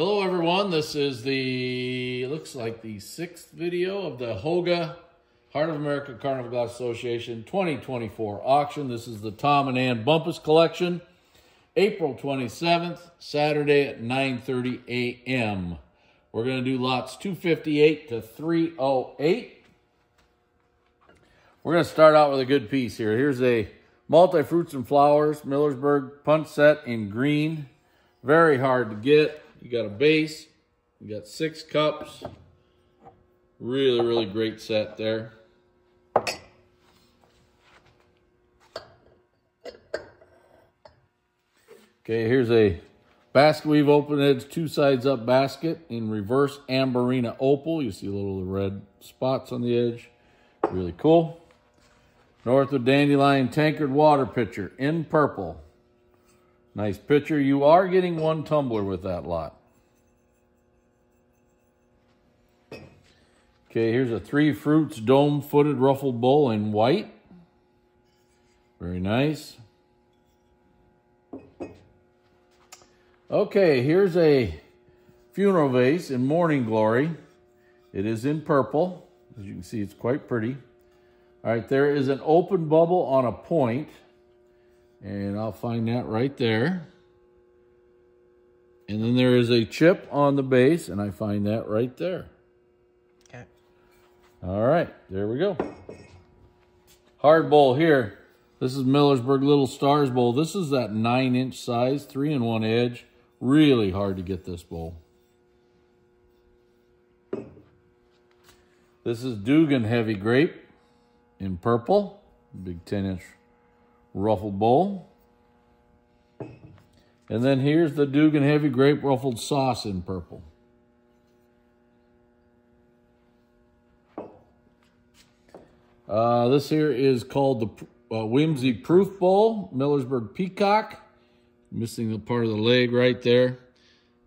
Hello everyone, this is the, looks like the sixth video of the Hoga Heart of America Carnival Glass Association 2024 auction. This is the Tom and Ann Bumpass collection, April 27th, Saturday at 9.30 a.m. We're going to do lots 258 to 308. We're going to start out with a good piece here. Here's a multi-fruits and flowers, Millersburg punch set in green. Very hard to get. You got a base. You got six cups. Really, really great set there. Okay, here's a basket weave open edge, two sides up basket in reverse amberina opal. You see a little red spots on the edge. Really cool. Northwood Dandelion Tankard Water Pitcher in purple. Nice pitcher. You are getting one tumbler with that lot. Okay, here's a Three Fruits Dome-Footed Ruffled Bowl in white. Very nice. Okay, here's a funeral vase in Morning Glory. It is in purple. As you can see, it's quite pretty. All right, there is an open bubble on a point, and I'll find that right there. And then there is a chip on the base, and I find that right there. Okay. All right, there we go. Hard bowl here. This is Millersburg Little Stars Bowl. This is that nine inch size, three in one edge. Really hard to get this bowl. This is Dugan Heavy Grape in purple. Big 10 inch ruffled bowl. And then here's the Dugan Heavy Grape Ruffled Sauce in purple. Uh, this here is called the uh, Whimsy Proof Bowl, Millersburg Peacock. Missing the part of the leg right there.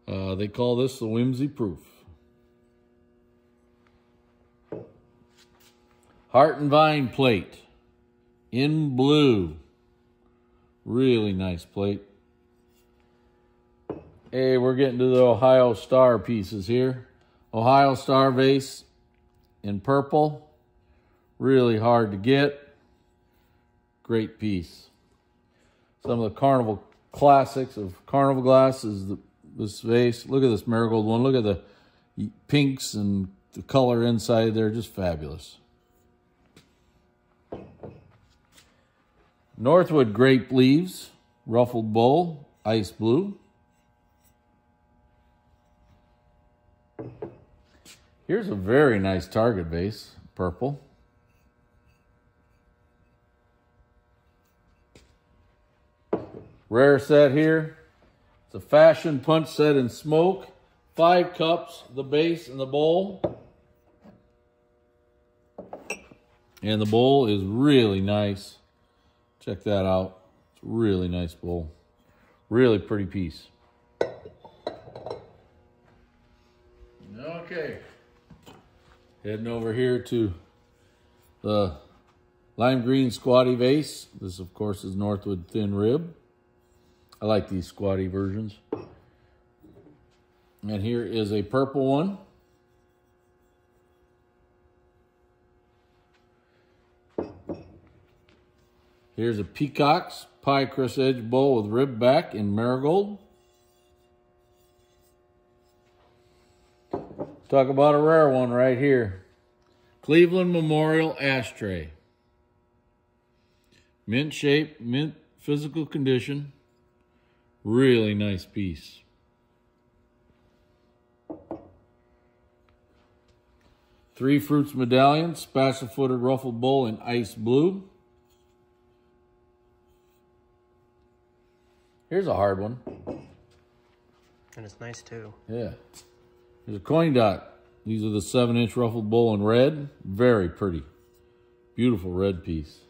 Uh, they call this the Whimsy Proof. Heart and Vine plate in blue. Really nice plate. Hey, we're getting to the Ohio Star pieces here. Ohio Star vase in purple. Really hard to get. Great piece. Some of the Carnival classics of Carnival glass is the, this vase. Look at this marigold one. Look at the pinks and the color inside there. Just fabulous. Northwood grape leaves, ruffled bowl, ice blue. Here's a very nice target vase, purple. Rare set here. It's a fashion punch set in smoke. Five cups, the base and the bowl. And the bowl is really nice. Check that out. It's a really nice bowl. Really pretty piece. Okay. Heading over here to the lime green squatty vase. This, of course, is Northwood Thin Rib. I like these squatty versions. And here is a purple one. Here's a Peacock's Pie Crust Edge Bowl with rib back in marigold. Talk about a rare one right here. Cleveland Memorial Ashtray. Mint shape, mint physical condition. Really nice piece. Three Fruits Medallion, spatula-footed ruffled bowl in ice blue. Here's a hard one. And it's nice too. Yeah. Here's a coin dot. These are the seven inch ruffled bowl in red. Very pretty. Beautiful red piece.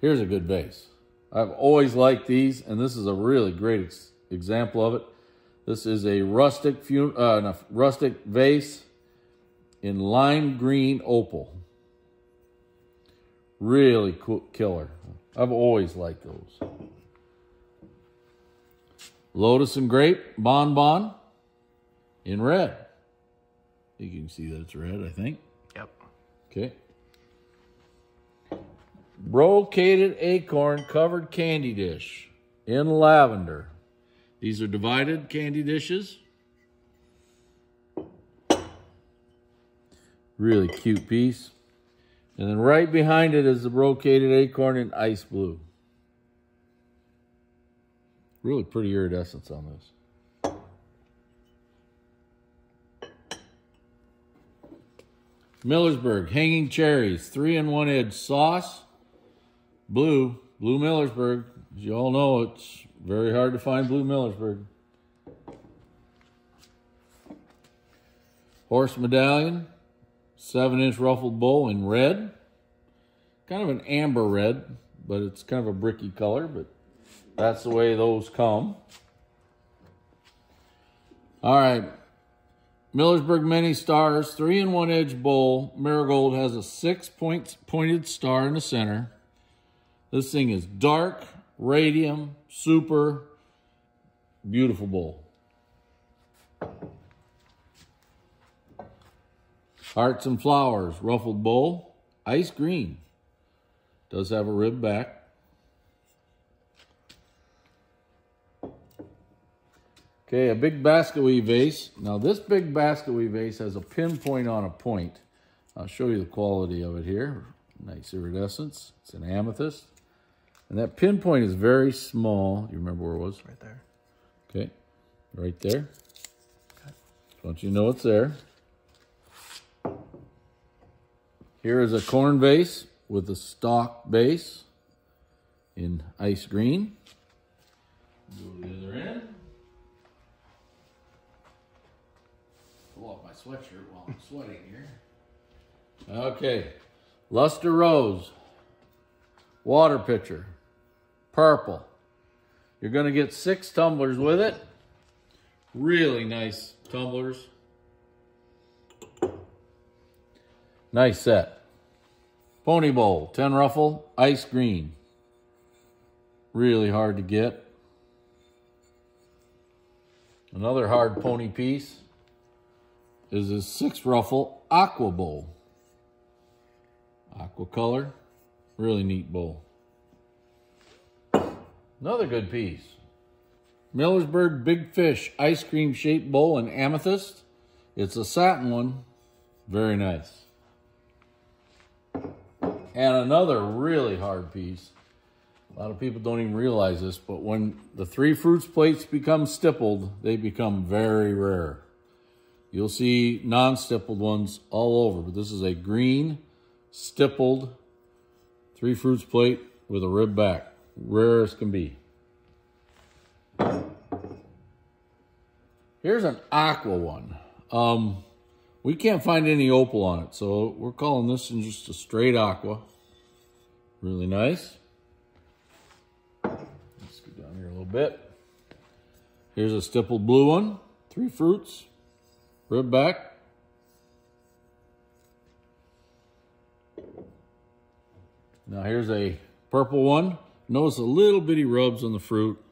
Here's a good vase. I've always liked these, and this is a really great ex example of it. This is a rustic, uh, rustic vase in lime green opal. Really cool, killer. I've always liked those. Lotus and Grape Bonbon in red. You can see that it's red, I think. Yep. Okay. Brocaded acorn covered candy dish in lavender. These are divided candy dishes. Really cute piece. And then right behind it is the brocaded acorn in ice blue. Really pretty iridescence on this. Millersburg hanging cherries, three and one edge sauce, blue, blue Millersburg. As you all know, it's very hard to find blue Millersburg. Horse medallion, seven inch ruffled bowl in red. Kind of an amber red, but it's kind of a bricky color, but that's the way those come. All right. Millersburg Many Stars, three and one edge bowl. Marigold has a six point pointed star in the center. This thing is dark, radium, super, beautiful bowl. Hearts and Flowers, ruffled bowl, ice green. Does have a rib back. Okay, a big basket weave vase. Now this big basket weave vase has a pinpoint on a point. I'll show you the quality of it here. Nice iridescence. It's an amethyst. And that pinpoint is very small. You remember where it was? Right there. Okay, right there. Just want you to know it's there. Here is a corn vase with a stock base in ice green. Go to the other end. Pull off my sweatshirt while I'm sweating here. Okay, luster rose, water pitcher, purple. You're going to get six tumblers with it. Really nice tumblers. Nice set. Pony bowl, 10 ruffle, ice green. Really hard to get. Another hard pony piece is a six ruffle aqua bowl. Aqua color, really neat bowl. Another good piece. Millersburg Big Fish ice cream shaped bowl in amethyst. It's a satin one, very nice. And another really hard piece. A lot of people don't even realize this, but when the three fruits plates become stippled, they become very rare. You'll see non-stippled ones all over, but this is a green stippled three fruits plate with a rib back. Rare as can be. Here's an aqua one. Um, we can't find any opal on it, so we're calling this in just a straight aqua. Really nice. Let's go down here a little bit. Here's a stippled blue one, three fruits, rib back. Now here's a purple one. Notice a little bitty rubs on the fruit.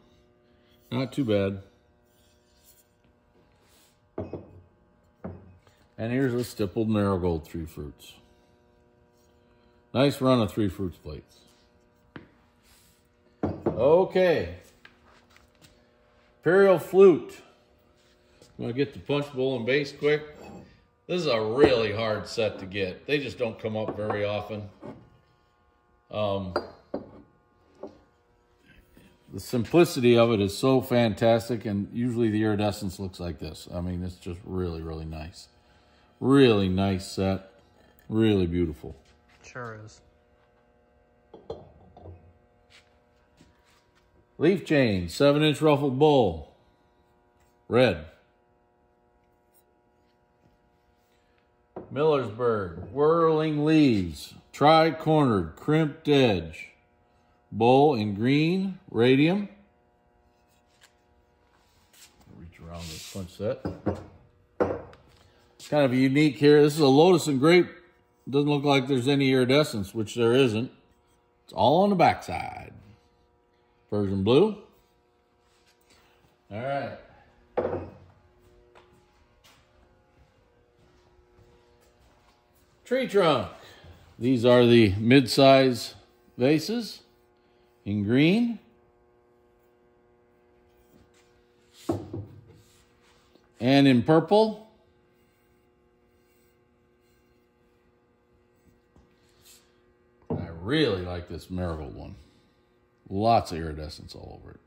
Not too bad. And here's a stippled marigold three fruits. Nice run of three fruits plates. Okay. Imperial flute. I'm gonna get the punch bowl and base quick? This is a really hard set to get. They just don't come up very often. Um, the simplicity of it is so fantastic, and usually the iridescence looks like this. I mean, it's just really, really nice. Really nice set. Really beautiful. Sure is. Leaf chain, seven inch ruffled bowl. Red. Millersburg, whirling leaves, tri-cornered, crimped edge. Bowl in green, radium. Reach around this punch set. Kind of unique here. This is a lotus and grape. Doesn't look like there's any iridescence, which there isn't. It's all on the backside. Persian blue. All right. Tree trunk. These are the mid-size vases in green. And in purple. I really like this marigold one. Lots of iridescence all over it.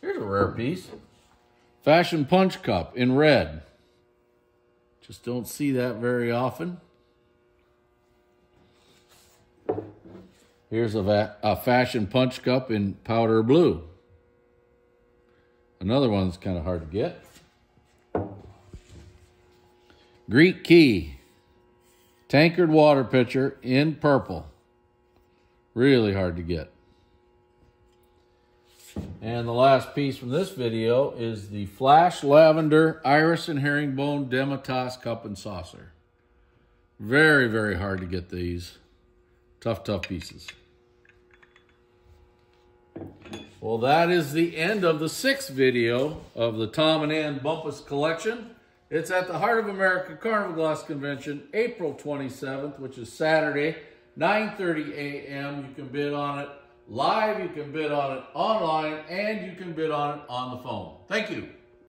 Here's a rare piece. Fashion punch cup in red. Just don't see that very often. Here's a, a fashion punch cup in powder blue. Another one that's kind of hard to get. Greek key. Tankard water pitcher in purple. Really hard to get. And the last piece from this video is the Flash Lavender Iris and Herringbone Demitasse Cup and Saucer. Very, very hard to get these. Tough, tough pieces. Well, that is the end of the sixth video of the Tom and Ann Bumpass collection. It's at the Heart of America Carnival Glass Convention, April 27th, which is Saturday, 9.30 a.m. You can bid on it live, you can bid on it online, and you can bid on it on the phone. Thank you.